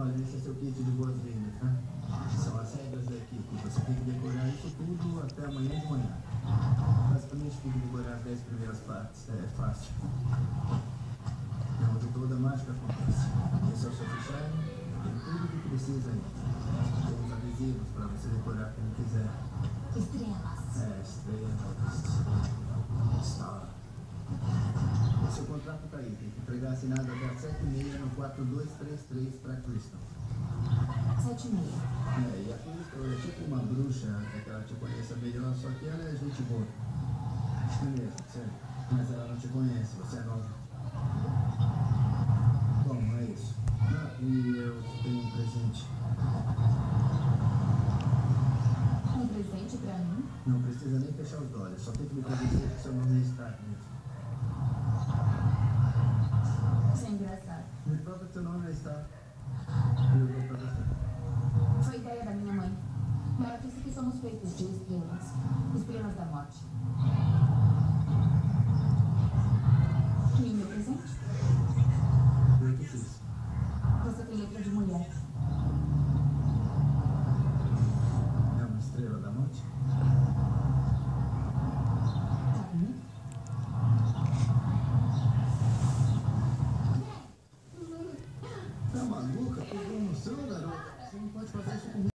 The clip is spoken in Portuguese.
Olha, esse é seu kit de boas-vindas, tá? São as regras da equipe. Você tem que decorar isso tudo até amanhã de manhã. Basicamente, tem que decorar as 10 primeiras partes. É fácil. É onde toda a mágica acontece. Esse é o seu fichário. Tem tudo o que precisa aí. Tem os adesivos para você decorar como quiser. Estrelas. É, estrelas. Só. Seu contrato está aí. Tem que entregar assinado 4233 para e meia. É, e a Crystal é tipo uma bruxa, é que ela te conheça melhor, só que ela é gente boa. Isso mesmo, sério. Mas ela não te conhece, você é nova. Bom, é isso. Ah, e eu tenho um presente. Um presente pra mim? Não precisa nem fechar os olhos, só tem que me convencer que seu nome é Stark mesmo. Isso prova que seu nome pra você. Foi ideia da minha mãe. Ela disse que somos feitos de estrelas. Estrelas da morte. Tá maluca? Pegou noção, garoto? Você não pode fazer isso comigo.